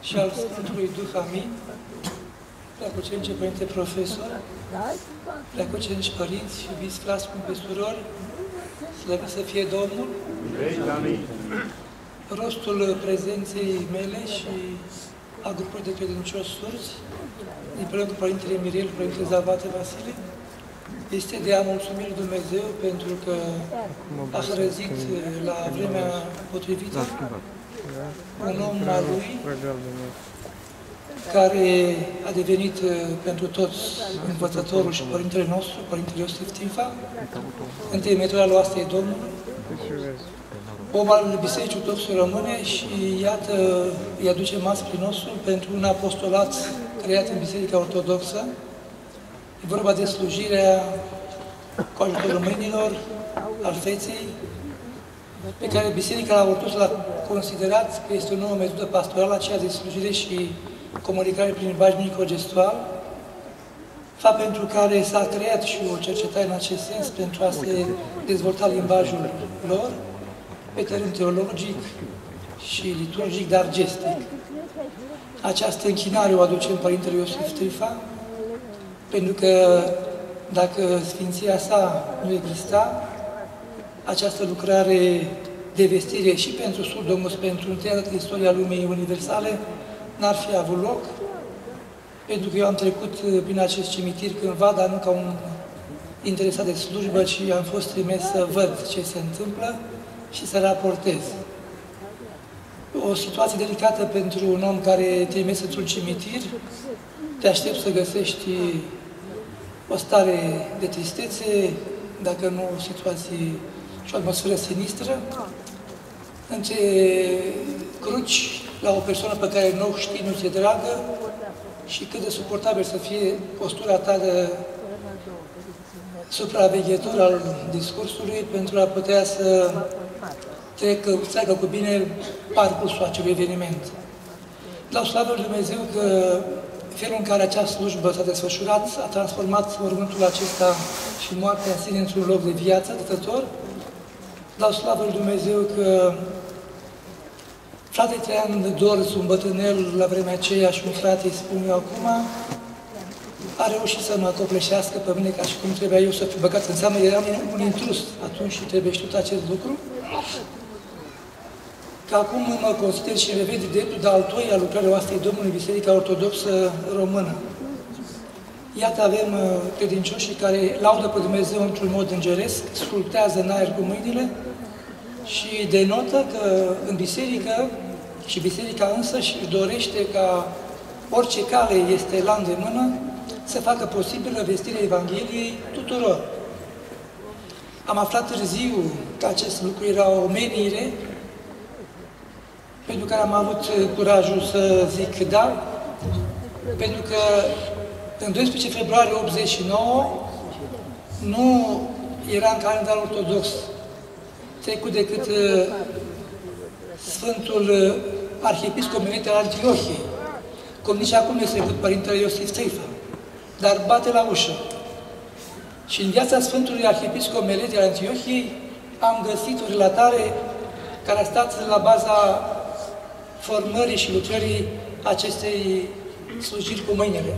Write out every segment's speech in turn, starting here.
și al Sfântului Duh Amin, preacucenice Părinte Profesor, preacucenici părinți, iubiți frați, cum pe surori, slăvit să fie Domnul, rostul prezenței mele și a grupului de credincioși surzi, împreună cu Părintele Mirel, Părintele Zavate Vasile, este de a mulțumi lui Dumnezeu pentru că a hrăzit la vremea potrivită un om al lui care a devenit uh, pentru toți învățătorul și Părintele nostru, Părintele Iosif Tifa, întemeietoarea lui e Domnului, om al Bisericii Ortodoxe rămâne și iată, îi aduce mascul nostru pentru un apostolat creat în Biserica Ortodoxă. E vorba de slujirea cu ajutorul mâinilor, al feței, pe care Biserica Ortodoxă l-a considerat că este o nouă metodă pastorală, aceea de slujire și comunicare prin limbaj microgestual, fapt pentru care s-a creat și o cercetare în acest sens pentru a se dezvolta limbajul lor pe teren teologic și liturgic, dar gestic. Această închinare o aducem Părintele Iosif Trifa, pentru că dacă Sfinția sa nu exista, această lucrare de vestire și pentru Surdomos, pentru întreaga istoria lumii universale, n-ar fi avut loc, pentru că eu am trecut prin acest cimitir cândva, dar nu ca un interesat de slujbă, ci am fost trimis să văd ce se întâmplă și să raportez. O situație delicată pentru un om care te trimis într-un cimitir, te aștept să găsești o stare de tristețe, dacă nu o situație și o atmosferă sinistră, între cruci la o persoană pe care nu știi, nu ți-e dragă și cât de suportabil să fie postura ta de supraveghetor al discursului pentru a putea să trecă, treacă cu bine parcursul acelui eveniment. Dau slavă lui Dumnezeu că felul în care această slujbă s-a desfășurat a transformat mormântul acesta și moartea în sine într-un loc de viață dătător. Dau slavă lui Dumnezeu că Frate Traian Dor, un bătrânel la vremea aceea și un frate, îi spun eu acum, a reușit să mă acopleșească pe mine ca și cum trebuia eu să fiu băgat în seamă. Eram un intrus atunci și trebuie știut acest lucru. Că acum mă consider și reved de dreptul de al doilea lucrare oastei Domnului Biserica Ortodoxă Română. Iată avem uh, credincioșii care laudă pe Dumnezeu într-un mod îngeresc, sculptează în aer cu mâinile și denotă că în biserică și biserica însă și dorește ca orice cale este la îndemână să facă posibilă vestirea Evangheliei tuturor. Am aflat târziu că acest lucru era o menire pentru care am avut curajul să zic da, pentru că în 12 februarie 89 nu era în calendar ortodox trecut decât uh, Sfântul uh, Arhiepiscop Menete al Antiohiei, cum nici acum este trecut Părintele Iosif Teifa, dar bate la ușă. Și în viața Sfântului Arhiepiscop Melete al Antiohiei am găsit o relatare care a stat la baza formării și lucrării acestei slujiri cu mâinile.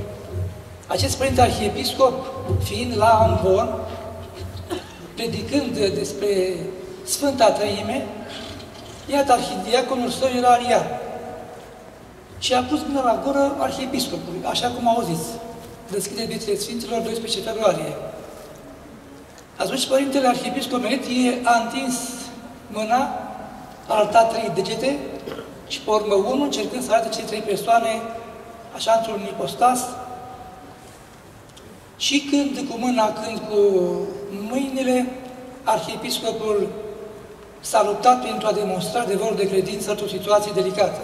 Acest Părinte Arhiepiscop, fiind la Ambon, predicând despre Sfânta Trăime, iată, arhidiaconul său era arian. Și a pus până la gură arhiepiscopului, așa cum auziți. Deschide viețile Sfinților 12 februarie. Atunci Părintele Arhiepiscop Menetie a întins mâna, a arătat trei degete și pe urmă unul, încercând să arate cele trei persoane, așa într-un ipostas, și când cu mâna, când cu mâinile, arhiepiscopul s-a luptat pentru a demonstra adevărul de credință într-o situație delicată.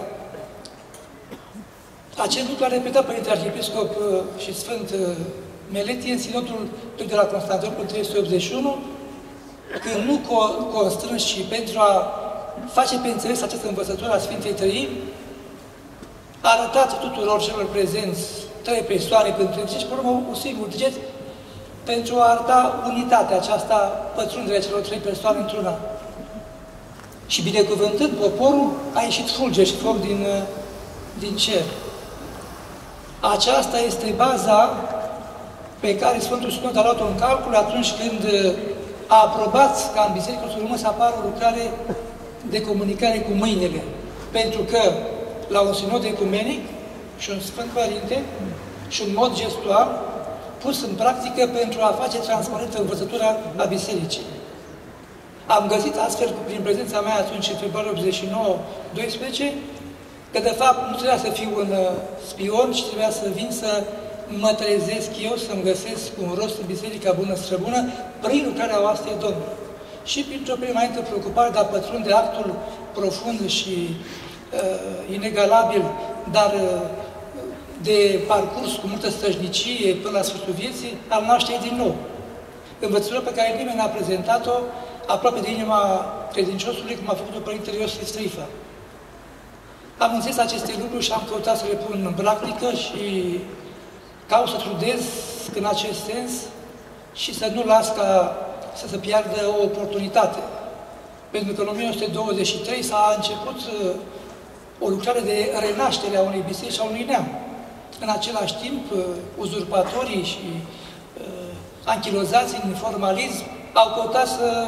Acest lucru a repetat Părintele Arhiepiscop uh, și Sfânt uh, Meletie în sinodul de la Constantinopol 381, când nu constrâns și pentru a face pe înțeles această învățătură a Sfintei Trăim, a arătat tuturor celor prezenți trei persoane pentru și pe urmă un singur deget pentru a arăta unitatea aceasta, pătrunderea celor trei persoane într-una. Și binecuvântând poporul, a ieșit fulge și foc din, din cer. Aceasta este baza pe care Sfântul Sinod a luat-o în calcul atunci când a aprobat ca în Biserică să să apară o lucrare de comunicare cu mâinile. Pentru că la un sinod ecumenic și un Sfânt Părinte și un mod gestual pus în practică pentru a face transparentă învățătura a Bisericii. Am găsit astfel, prin prezența mea atunci, în februarie 89 12, că de fapt nu trebuia să fiu un uh, spion, ci trebuia să vin să mă trezesc eu, să-mi găsesc un rost în Biserica Bună Străbună, prin lucrarea oastrei Domnului. Și printr-o primaită preocupare de a pătrunde actul profund și uh, inegalabil, dar uh, de parcurs cu multă stăjnicie până la sfârșitul vieții, al nașterii din nou. Învățătura pe care nimeni n-a prezentat-o aproape de inima credinciosului, cum a făcut-o Părintele Iosif Strifa. Am înțeles aceste lucruri și am căutat să le pun în practică și caut să trudez în acest sens și să nu las ca să se piardă o oportunitate. Pentru că în 1923 s-a început uh, o lucrare de renaștere a unei biserici și a unui neam. În același timp, uh, uzurpatorii și uh, anchilozații în formalism au căutat să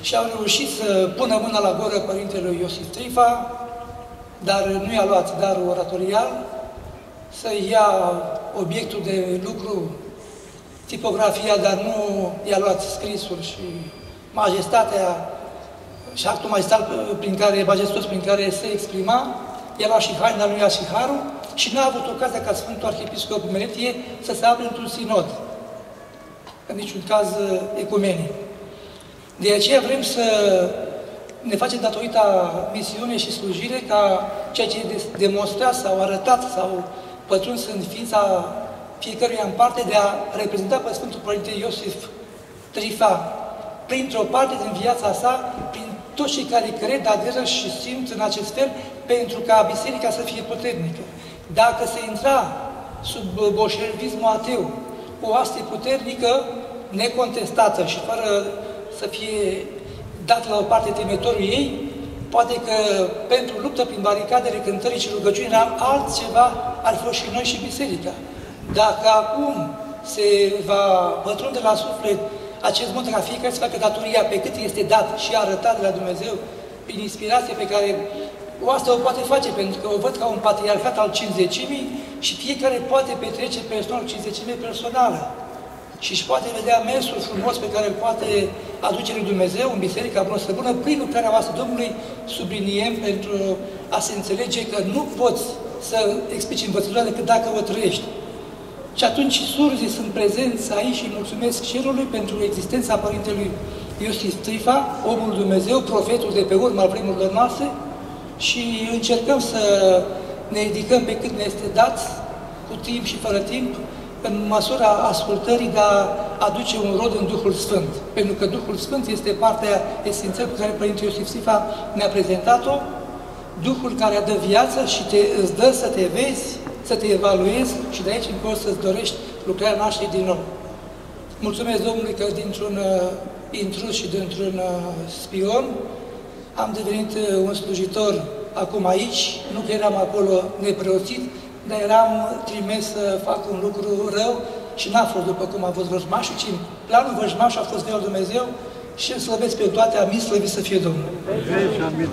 și au reușit să pună mâna la goră Părintele Iosif Trifa, dar nu i-a luat darul oratorial, să ia obiectul de lucru, tipografia, dar nu i-a luat scrisul și majestatea și actul majestat prin care, majestos prin care se exprima, i-a luat și haina lui și harul și n-a avut ocazia ca Sfântul Arhiepiscop Menetie să se afle într-un sinod, în niciun caz ecumenic. De aceea vrem să ne face datorită misiune și slujire ca ceea ce demonstrat sau arătat sau pătruns în ființa fiecăruia în parte de a reprezenta pe Sfântul Părinte Iosif Trifa printr-o parte din viața sa, prin toți cei care cred, aderă și simt în acest fel, pentru ca biserica să fie puternică. Dacă se intra sub boșervismul ateu, o astie puternică, necontestată și fără să fie dat la o parte temătorul ei, poate că pentru luptă prin baricadele cântării și rugăciunii era altceva, ar fi și noi și biserica. Dacă acum se va pătrunde la suflet acest mod ca fiecare să facă datoria pe cât este dat și arătat de la Dumnezeu prin inspirație pe care o asta o poate face, pentru că o văd ca un patriarhat al cinzecimii și fiecare poate petrece personal cinzecimii personală și își poate vedea mersul frumos pe care îl poate aduce lui Dumnezeu în Biserica Bună Bună prin lucrarea voastră Domnului, subliniem pentru a se înțelege că nu poți să explici învățătura decât dacă o trăiești. Și atunci surzii sunt prezenți aici și mulțumesc cerului pentru existența Părintelui Iosif Trifa, omul Dumnezeu, profetul de pe urma vremurilor noastre. Și încercăm să ne ridicăm pe cât ne este dat, cu timp și fără timp, în măsura ascultării de a aduce un rod în Duhul Sfânt. Pentru că Duhul Sfânt este partea esențială pe care Părintele Iosif Sifa ne-a prezentat-o, Duhul care dă viață și te, îți dă să te vezi, să te evaluezi și de aici încolo să-ți dorești lucrarea noastră din nou. Mulțumesc Domnului că dintr-un uh, intrus și dintr-un uh, spion am devenit uh, un slujitor acum aici, nu că eram acolo nepreoțit, dar eram trimis să fac un lucru rău și n-a fost după cum a fost vrăjmașul, ci planul vrăjmașului a fost de Dumnezeu și îl slăvesc pe toate, amin, slăvit să fie Domnul. Amin.